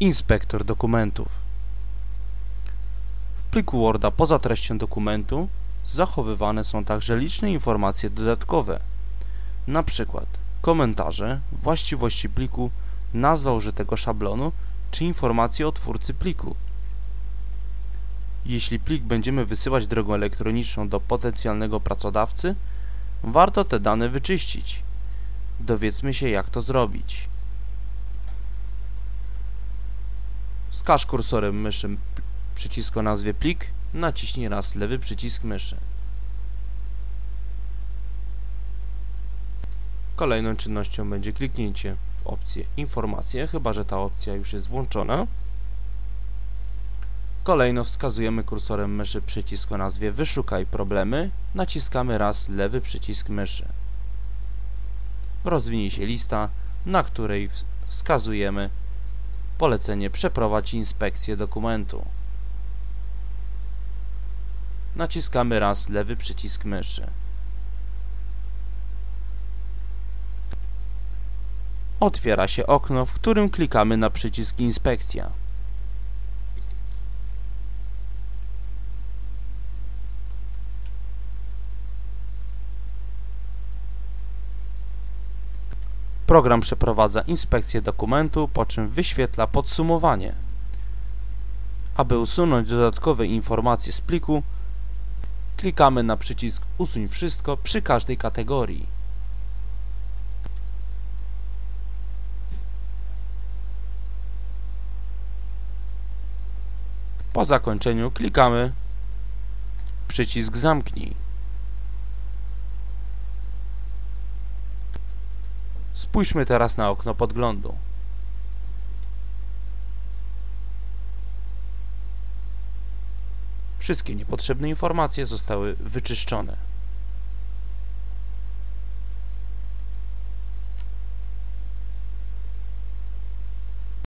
Inspektor dokumentów. W pliku Worda poza treścią dokumentu zachowywane są także liczne informacje dodatkowe, na przykład komentarze, właściwości pliku, nazwa użytego szablonu czy informacje o twórcy pliku. Jeśli plik będziemy wysyłać drogą elektroniczną do potencjalnego pracodawcy, warto te dane wyczyścić. Dowiedzmy się jak to zrobić. Wskaż kursorem myszy przycisk o nazwie plik, naciśnij raz lewy przycisk myszy. Kolejną czynnością będzie kliknięcie w opcję informacje, chyba że ta opcja już jest włączona. Kolejno wskazujemy kursorem myszy przycisk o nazwie wyszukaj problemy, naciskamy raz lewy przycisk myszy. Rozwinie się lista, na której wskazujemy polecenie przeprowadź inspekcję dokumentu. Naciskamy raz lewy przycisk myszy. Otwiera się okno, w którym klikamy na przycisk inspekcja. Program przeprowadza inspekcję dokumentu, po czym wyświetla podsumowanie. Aby usunąć dodatkowe informacje z pliku, klikamy na przycisk Usuń wszystko przy każdej kategorii. Po zakończeniu klikamy przycisk Zamknij. Spójrzmy teraz na okno podglądu. Wszystkie niepotrzebne informacje zostały wyczyszczone.